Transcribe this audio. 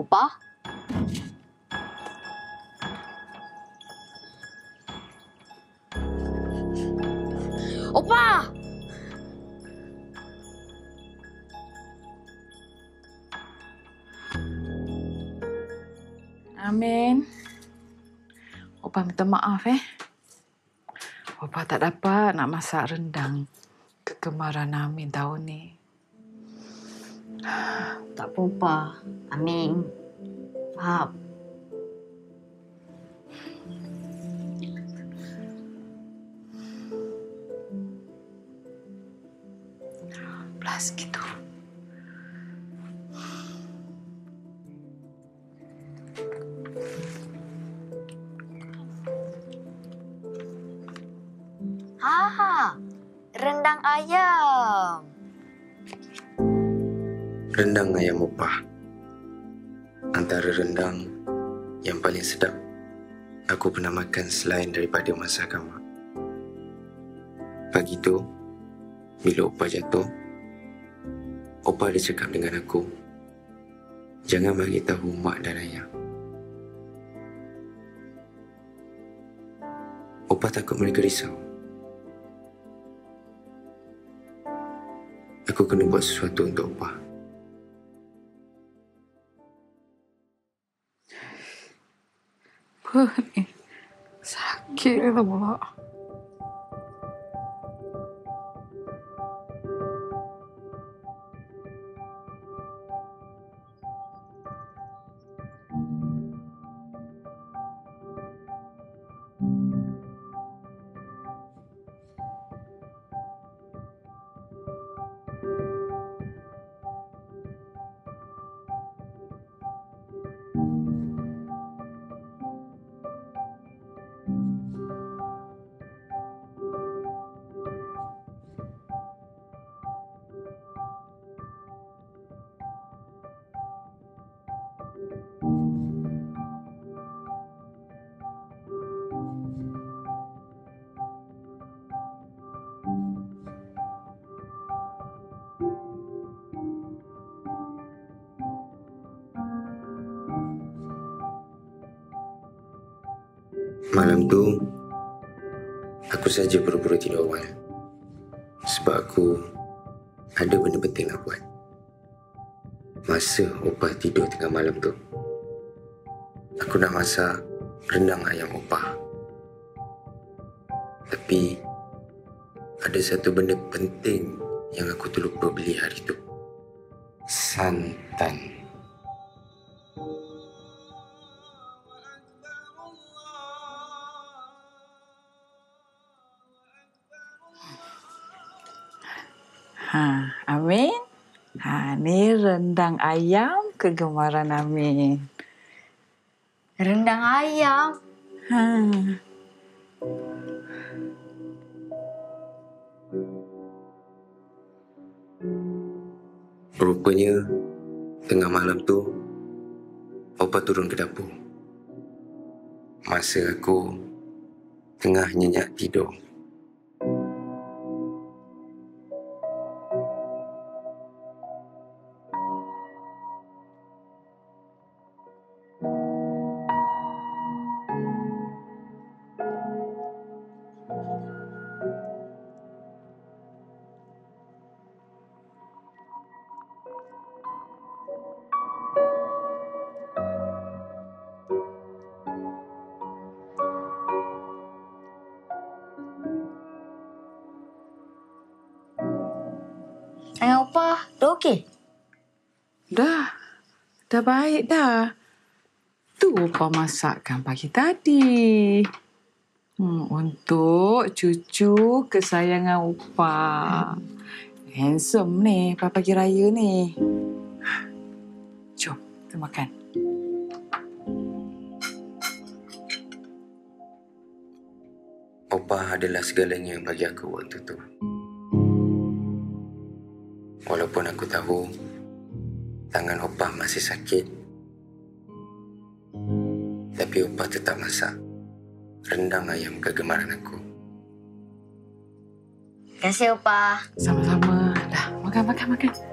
Opah? Opah! Amin. Opa minta maaf eh. Opa tak dapat nak masak rendang kegemaran Amin tahun ni. Tak apa, Opah. Amin. Faham. Plus gitu. Ha, rendang ayam. Rendang ayam opah. Antara rendang yang paling sedap aku pernah makan selain daripada masakan mak. Pagi tu, bila opah jatuh, opah ada cakap dengan aku, jangan bagi tahu mak dan ayah. Opah takut mereka risau. Aku kena buat sesuatu untuk opah. Apa ni? Sakit lah pula. Malam tu, aku saja buru-buru tidur awal. Sebab aku ada benda penting nak buat. Masa opah tidur tengah malam tu, aku nak masak rendang ayam opah. Tapi, ada satu benda penting yang aku terlupa beli hari tu. Santan. Ha, Amin. Ha, ni rendang ayam kegemaran Amin. Rendang ayam? Ha. Rupanya, tengah malam tu, Opa turun ke dapur. Masa aku tengah nyenyak tidur. Dah. Dah baik dah. Tu Opa masakkan pagi tadi. Hmm, untuk cucu kesayangan Opa. Handsome ni pagi raya ni. Jom, kita makan. Opa adalah segalanya bagi aku waktu tu. Walaupun aku tahu tangan Opa masih sakit. Tapi Opa tetap masak rendang ayam kegemaran aku. Terima kasih, Opah. Sama-sama. Dah, makan, makan, makan.